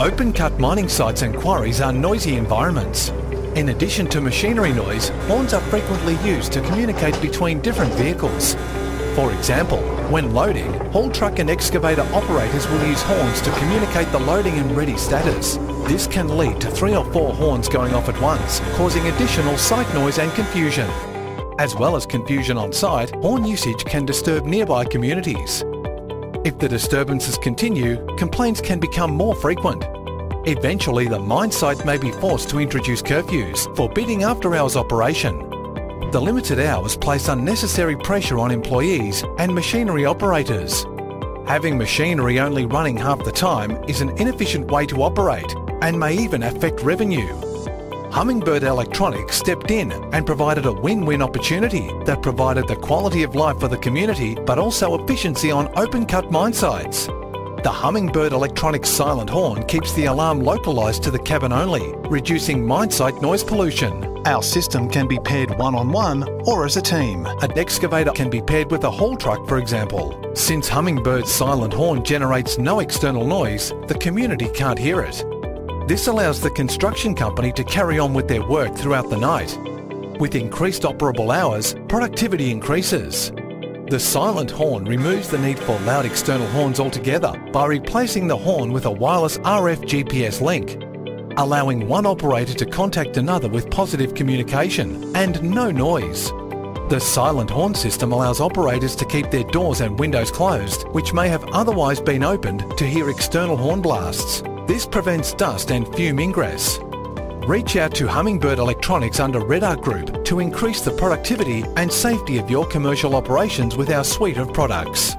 Open cut mining sites and quarries are noisy environments. In addition to machinery noise, horns are frequently used to communicate between different vehicles. For example, when loading, haul truck and excavator operators will use horns to communicate the loading and ready status. This can lead to three or four horns going off at once, causing additional site noise and confusion. As well as confusion on site, horn usage can disturb nearby communities. If the disturbances continue, complaints can become more frequent. Eventually, the mine site may be forced to introduce curfews, forbidding after-hours operation. The limited hours place unnecessary pressure on employees and machinery operators. Having machinery only running half the time is an inefficient way to operate and may even affect revenue. Hummingbird Electronics stepped in and provided a win-win opportunity that provided the quality of life for the community but also efficiency on open cut mine sites. The Hummingbird Electronics silent horn keeps the alarm localised to the cabin only, reducing mine site noise pollution. Our system can be paired one-on-one or as a team. An excavator can be paired with a haul truck, for example. Since Hummingbird's silent horn generates no external noise, the community can't hear it. This allows the construction company to carry on with their work throughout the night. With increased operable hours, productivity increases. The silent horn removes the need for loud external horns altogether by replacing the horn with a wireless RF GPS link, allowing one operator to contact another with positive communication and no noise. The silent horn system allows operators to keep their doors and windows closed, which may have otherwise been opened to hear external horn blasts. This prevents dust and fume ingress. Reach out to Hummingbird Electronics under REDARC Group to increase the productivity and safety of your commercial operations with our suite of products.